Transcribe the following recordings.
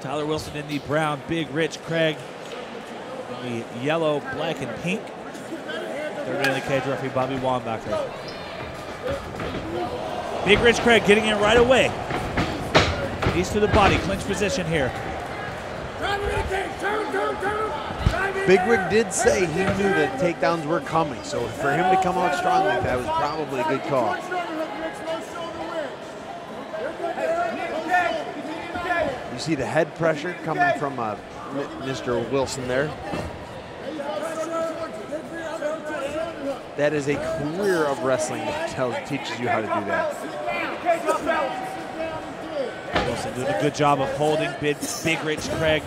Tyler Wilson in the brown, big Rich Craig in the yellow, black, and pink. Third in the cage, referee Bobby Wambacher. Big Rich Craig getting it right away. Knees to the body, clinch position here. Big Rig did say he knew that takedowns were coming, so for him to come out strong like that was probably a good call. You see the head pressure coming from uh, Mr. Wilson there. That is a career of wrestling that tells, teaches you how to do that. Wilson doing a good job of holding big, big Rich Craig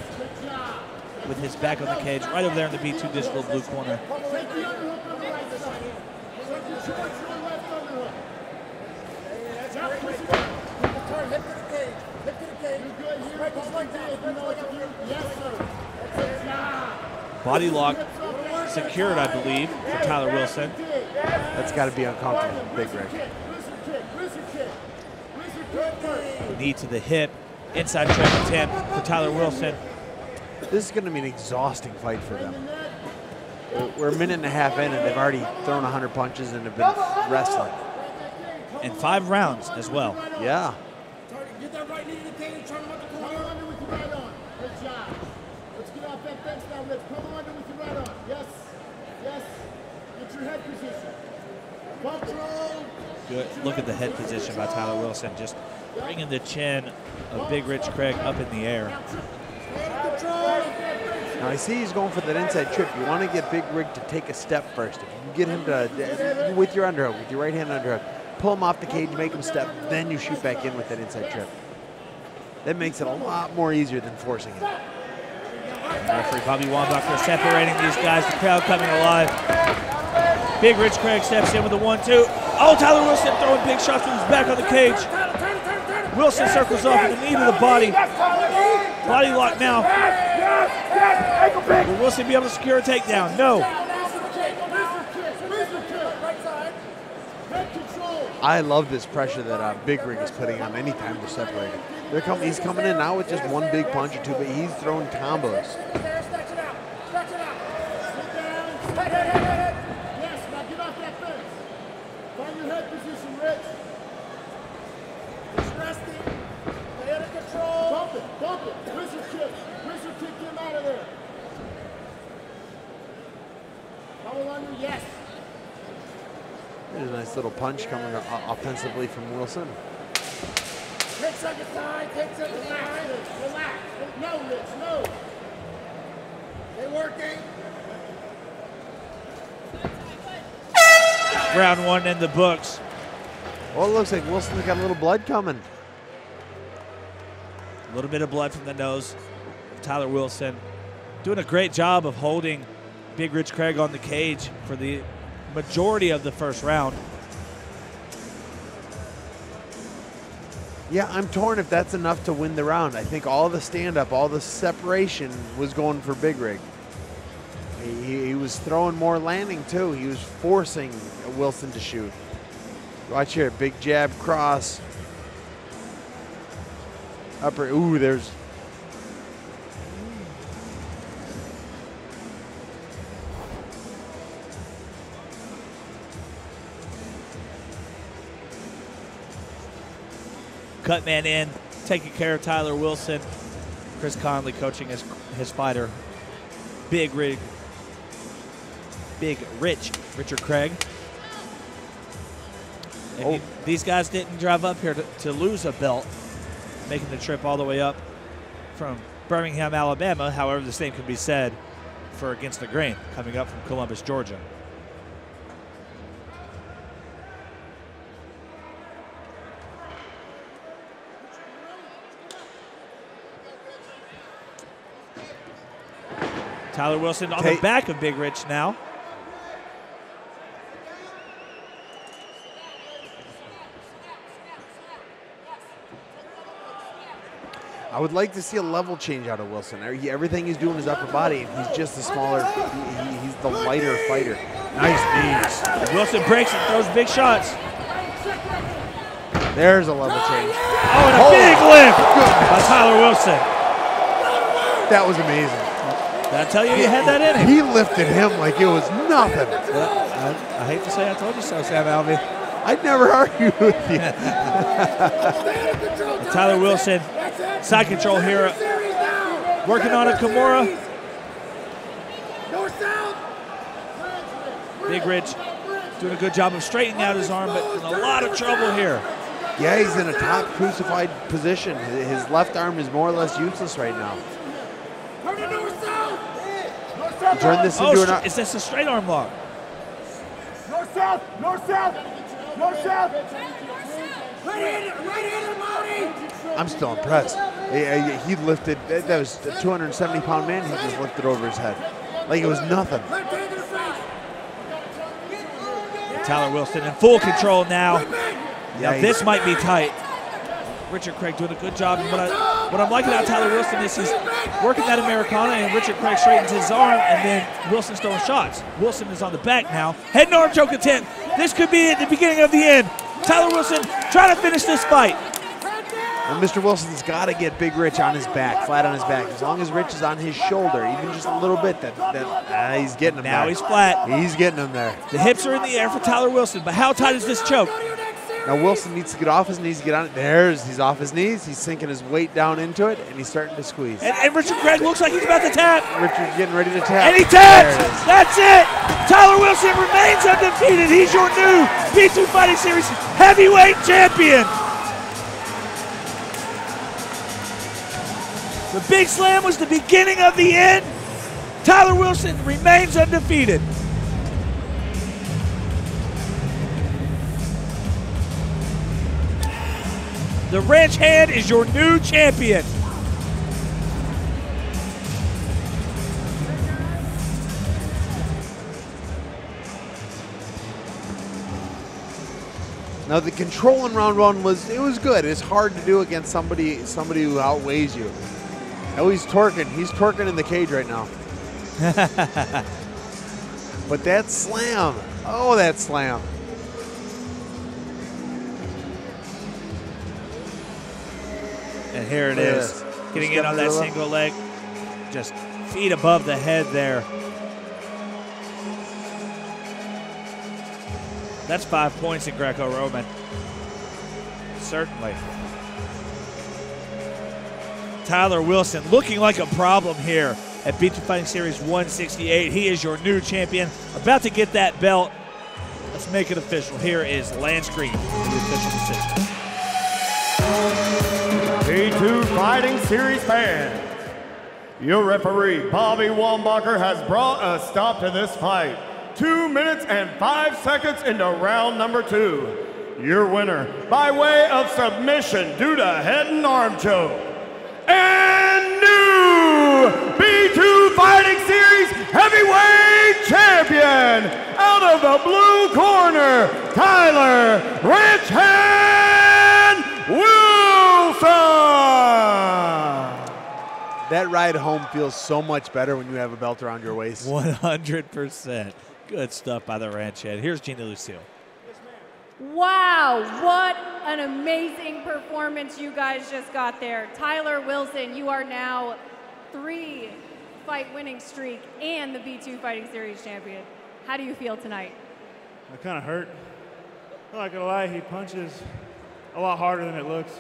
with his back on the cage, right over there in the B2 Digital blue corner. Body lock secured, I believe, for Tyler Wilson. That's got to be uncomfortable, Big Rig. Knee to the hip, inside trip 10 for Tyler Wilson. This is going to be an exhausting fight for them. We're a minute and a half in, and they've already thrown 100 punches and have been wrestling. And five rounds as well. Yeah. Get that right knee in the cage, turn him up the corner. under with your right on. Good job. Let's get off that fence now, Rich. Come under with your right on. Yes. Yes. Get your head position. Control. Good. Look at the head position by Tyler Wilson, just bringing the chin of Big Rich Craig up in the air. Now I see he's going for that inside trip. You want to get Big Rig to take a step first. If you can get him to, with your underhook, with your right hand underhook, pull him off the cage, make him step, then you shoot back in with that inside trip. That makes it a lot more easier than forcing it. Referee Bobby Wambacher separating these guys. The crowd coming alive. Big Rich Craig steps in with a one-two. Oh, Tyler Wilson throwing big shots from his back on the cage. Wilson circles off with a knee to the body. Body lock now. Will Wilson be able to secure a takedown? No. I love this pressure that uh, Big Rig is putting on anytime they're separated. They're com- he's coming in now with just one big punch or two, but he's throwing combos. Yes, There's a nice little punch coming o- offensively from Wilson. Take second time, take second time. Relax. No, Rich, no. They working. Round one in the books. Well, it looks like Wilson's got a little blood coming. A little bit of blood from the nose. Tyler Wilson doing a great job of holding Big Rich Craig on the cage for the majority of the first round. Yeah, I'm torn if that's enough to win the round. I think all the stand up, all the separation was going for Big Rig. He, he was throwing more landing too. He was forcing Wilson to shoot. Watch here, big jab cross. Upper, ooh, there's. Cut man in, taking care of Tyler Wilson. Chris Conley coaching his his fighter. Big rig. Big Rich, Richard Craig. Oh. you- these guys didn't drive up here to, to lose a belt, making the trip all the way up from Birmingham, Alabama. However, the same can be said for Against the Grain, coming up from Columbus, Georgia. Tyler Wilson on the back of Big Rich now. I would like to see a level change out of Wilson. Everything he's doing is upper body, and he's just a smaller, he, he- he's the lighter fighter. Nice knees. Wilson breaks and throws big shots. There's a level change. Oh, and a oh. big lift by Tyler Wilson. That was amazing. Did I tell you he had that in him? He lifted him like it was nothing. Well, I, I hate to say I told you so, Sam Alvey. I'd never argue with you. Stay out of control, Tyler Wilson, side control here. Working on a Kimura. Big Rig doing a good job of straightening out his arm, but in a lot of trouble here. Yeah, he's in a top crucifix position. His left arm is more or less useless right now. Turn to north south. North south. Turn this Oh, into str- an. is this a straight arm lock? North south. North south. North south. Right handed. Right handed, I'm still impressed. He, he lifted. That that was a 270 pound man. He just lifted over his head like it was nothing. Left hand to the face. Tyler Wilson in full control now. Now Yeah, this might be tight. Richard Craig doing a good job. What, I, what I'm liking about Tyler Wilson is he's working that Americana, and Richard Craig straightens his arm, and then Wilson's throwing shots. Wilson is on the back now. Head and arm choke attempt. This could be at the beginning of the end. Tyler Wilson trying to finish this fight. And Mr. Wilson's got to get Big Rich on his back, flat on his back. As long as Rich is on his shoulder, even just a little bit, that, that ah, he's getting him there. Now there. he's flat. He's getting him there. The hips are in the air for Tyler Wilson, but how tight is this choke? Now Wilson needs to get off his knees, get on it. There's, he's off his knees. He's sinking his weight down into it, and he's starting to squeeze. And, and Richard Craig looks like he's about to tap. Richard's getting ready to tap. And he it taps! That's it! Tyler Wilson remains undefeated. He's your new B2 Fighting Series heavyweight champion. The big slam was the beginning of the end. Tyler Wilson remains undefeated. The Ranch Hand is your new champion. Now the control in round one was it was good. It's hard to do against somebody somebody who outweighs you. Oh, he's twerking. He's twerking in the cage right now. but that slam. Oh, that slam. And here it Look is. Getting in on that single leg. Just feet above the head there. That's five points in Greco Roman. Certainly. Tyler Wilson looking like a problem here at B2 Fighting Series 168. He is your new champion. About to get that belt. Let's make it official. Here is Lance Green, the official decision. B2 Fighting Series fans, your referee, Bobby Wambacher, has brought a stop to this fight. Two minutes and five seconds into round number two. Your winner, by way of submission due to head and arm choke. And new B2 Fighting Series heavyweight champion, out of the blue corner, Tyler Rich That ride home feels so much better when you have a belt around your waist. 100%. Good stuff by the Ranch Hand. Here's Gina Lucille. Wow, what an amazing performance you guys just got there. Tyler Wilson, you are now three fight winning streak and the B2 Fighting Series champion. How do you feel tonight? I kind of hurt. I'm not gonna lie, he punches a lot harder than it looks.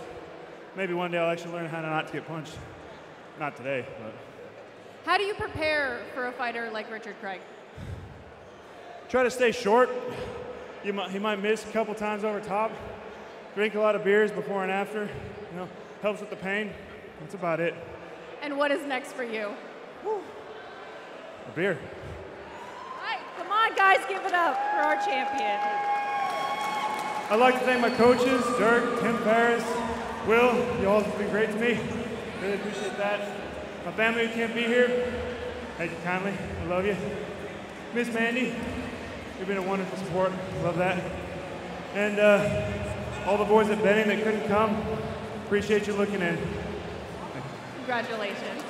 Maybe one day I'll actually learn how to not to get punched. Not today, but How do you prepare for a fighter like Richard Craig? try to stay short. You might, he might miss a couple times over top. Drink a lot of beers before and after. You know, helps with the pain. That's about it. And what is next for you? A beer. All right, come on, guys, give it up for our champion. I'd like to thank my coaches, Dirk, Tim Ferris, Will. You all have been great to me. Really appreciate that. My family who can't be here, thank you kindly. I love you. Miss Mandy, you've been a wonderful support. Love that. And uh, all the boys at Benning that couldn't come, appreciate you looking in. Congratulations.